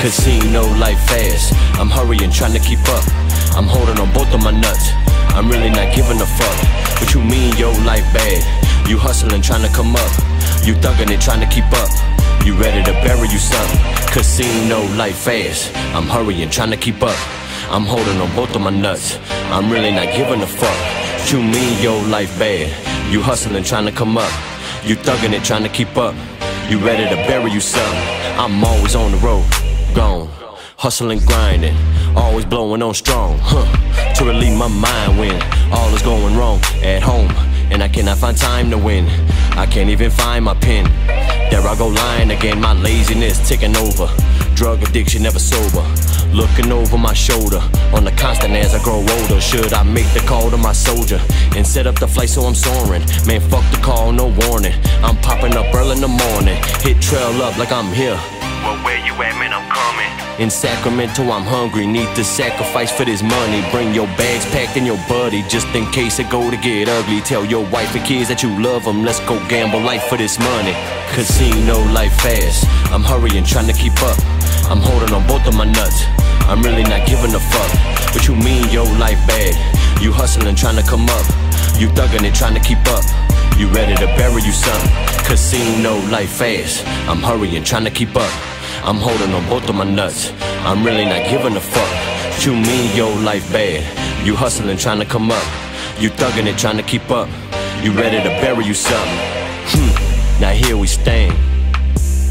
Casino life fast. I'm hurrying, trying to keep up. I'm holding on both of my nuts. I'm really not giving a fuck. What you mean, yo, life bad? You hustling, trying to come up. You thugging it, trying to keep up. You ready to bury you something? Casino life fast. I'm hurrying, trying to keep up. I'm holding on both of my nuts. I'm really not giving a fuck. What you mean, yo, life bad? You hustling, trying to come up. You thugging it, trying to keep up. You ready to bury you something? I'm always on the road, gone. Hustling, grinding, always blowing on strong, huh? To relieve my mind when all is going wrong at home, and I cannot find time to win. I can't even find my pen. There I go lying again, my laziness taking over. Drug addiction never sober. Looking over my shoulder on the constant as I grow older. Should I make the call to my soldier and set up the flight so I'm soaring? Man, fuck the call, no warning. I'm popping up early in the morning. Hit trail up like I'm here. Well, where you at, man? I'm coming. In Sacramento, I'm hungry, need to sacrifice for this money. Bring your bags packed and your buddy, just in case it go to get ugly. Tell your wife and kids that you love them, let's go gamble life for this money. Casino life fast, I'm hurrying, trying to keep up. I'm holding on both of my nuts, I'm really not giving a fuck. What you mean, yo, life bad? You hustling, trying to come up. You thugging it, trying to keep up. You ready to bury you something? Casino life fast, I'm hurrying, trying to keep up. I'm holding on both of my nuts. I'm really not giving a fuck. You mean, yo, life bad? You hustling, trying to come up. You thugging it, trying to keep up. You ready to bury you something? Hmm. Now here we stand,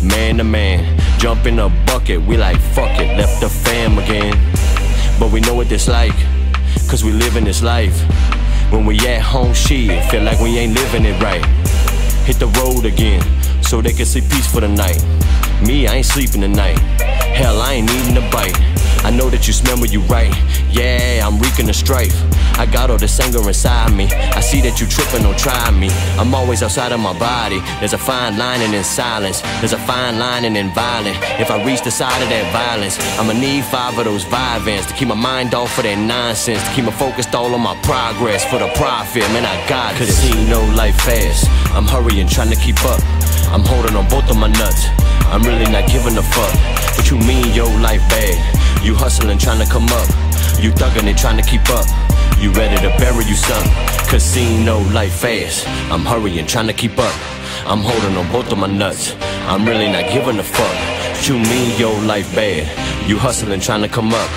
man to man. Jump in a bucket, we like fuck it, left the fam again. But we know what this like, cause we living this life. When we at home, shit, feel like we ain't living it right. Hit the road again, so they can see peace for the night. Me, I ain't sleeping tonight. Hell, I ain't eating a bite. I know that you smell me, you right. Yeah, I'm reeking the strife. I got all this anger inside me. I see that you tripping, don't try me. I'm always outside of my body. There's a fine lining in silence. There's a fine lining in violence. If I reach the side of that violence, I'ma need five of those Vyvanse to keep my mind off of that nonsense. To keep me focused all on my progress for the profit. Man, I got casino life fast. I'm hurrying, trying to keep up. I'm holding on both of my nuts. I'm really not giving a fuck. What you mean, yo, life bad? You hustling, trying to come up. You thugging it, trying to keep up. You ready to bury you something? Casino life fast. I'm hurrying, trying to keep up. I'm holding on both of my nuts. I'm really not giving a fuck. What you mean, yo, life bad? You hustling, trying to come up.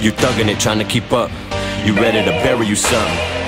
You thugging it, trying to keep up. You ready to bury you something?